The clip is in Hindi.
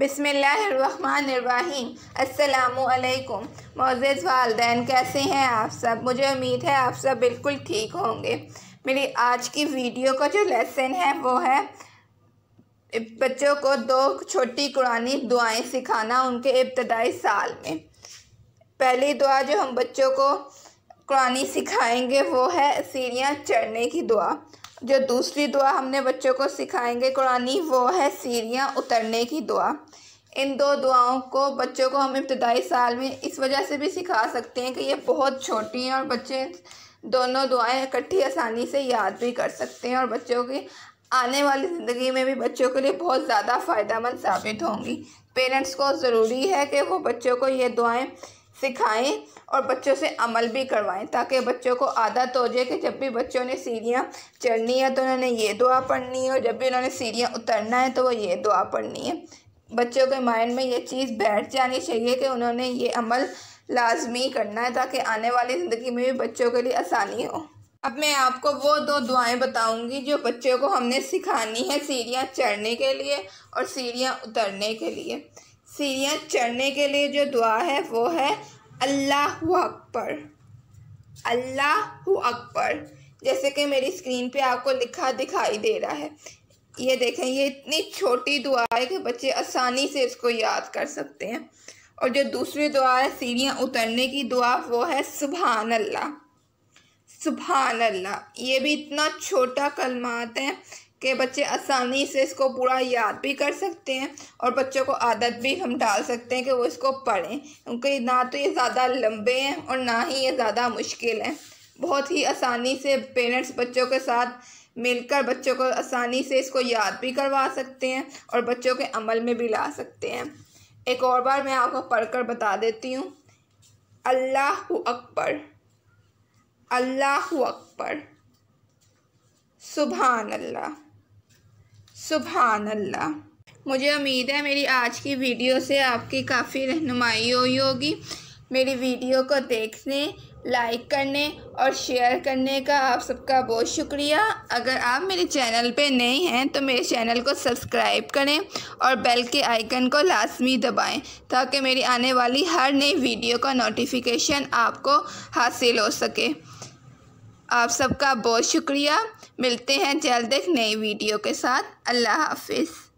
बिसमीम असलकुम मोज़ वालदेन, कैसे हैं आप सब? मुझे उम्मीद है आप सब बिल्कुल ठीक होंगे। मेरी आज की वीडियो का जो लेसन है वो है, बच्चों को दो छोटी कुरानी दुआएँ सिखाना उनके इब्तदाई साल में। पहली दुआ जो हम बच्चों को कुरानी सिखाएँगे वो है सीढ़ियाँ चढ़ने की दुआ। जो दूसरी दुआ हमने बच्चों को सिखाएँगे, कुरानी, वो है सीढ़ियाँ उतरने की दुआ। इन दो दुआओं को बच्चों को हम इब्तदाई साल में इस वजह से भी सिखा सकते हैं कि ये बहुत छोटी हैं और बच्चे दोनों दुआएँ इकट्ठी आसानी से याद भी कर सकते हैं और बच्चों की आने वाली ज़िंदगी में भी बच्चों के लिए बहुत ज़्यादा फ़ायदा साबित होंगी। पेरेंट्स को ज़रूरी है कि वो बच्चों को ये दुआएँ सिखाएँ और बच्चों से अमल भी करवाएँ, ताकि बच्चों को आदत हो जाए कि जब भी बच्चों ने सीढ़ियाँ चढ़नी है तो उन्होंने ये दुआ पढ़नी है और जब भी उन्होंने सीढ़ियाँ उतरना है तो वो ये दुआ पढ़नी है। बच्चों के माइंड में ये चीज़ बैठ जानी चाहिए कि उन्होंने ये अमल लाजमी करना है, ताकि आने वाली ज़िंदगी में भी बच्चों के लिए आसानी हो। अब मैं आपको वो दो दुआएँ बताऊँगी जो बच्चों को हमने सिखानी है सीढ़ियाँ चढ़ने के लिए और सीढ़ियाँ उतरने के लिए। सीढ़ियाँ चढ़ने के लिए जो दुआ है, वो है अल्लाह अकबर। अल्लाह अकबर। जैसे कि मेरी स्क्रीन पे आपको लिखा दिखाई दे रहा है। ये देखें, ये इतनी छोटी दुआ है कि बच्चे आसानी से इसको याद कर सकते हैं। और जो दूसरी दुआ है, सीढ़ियाँ उतरने की दुआ, वो है सुबहान अल्लाह सुबहान अल्लाह ये भी इतना छोटा कलमात है कि बच्चे आसानी से इसको पूरा याद भी कर सकते हैं और बच्चों को आदत भी हम डाल सकते हैं कि वो इसको पढ़ें, क्योंकि ना तो ये ज़्यादा लंबे हैं और ना ही ये ज़्यादा मुश्किल हैं। बहुत ही आसानी से पेरेंट्स बच्चों के साथ मिलकर बच्चों को आसानी से इसको याद भी करवा सकते हैं और बच्चों के अमल में भी ला सकते हैं। एक और बार मैं आपको पढ़कर बता देती हूँ। अल्लाह अकबर। अल्लाह अकबर। सुबहान अल्लाह सुबहान अल्लाह मुझे उम्मीद है मेरी आज की वीडियो से आपकी काफ़ी रहनुमाई हुई होगी। मेरी वीडियो को देखने लाइक करने और शेयर करने का आप सबका बहुत शुक्रिया। अगर आप मेरे चैनल पे नए हैं तो मेरे चैनल को सब्सक्राइब करें और बेल के आइकन को लाजमी दबाएँ, ताकि मेरी आने वाली हर नई वीडियो का नोटिफिकेशन आपको हासिल हो सके। आप सबका बहुत शुक्रिया। मिलते हैं जल्द एक नई वीडियो के साथ। अल्लाह हाफिज़।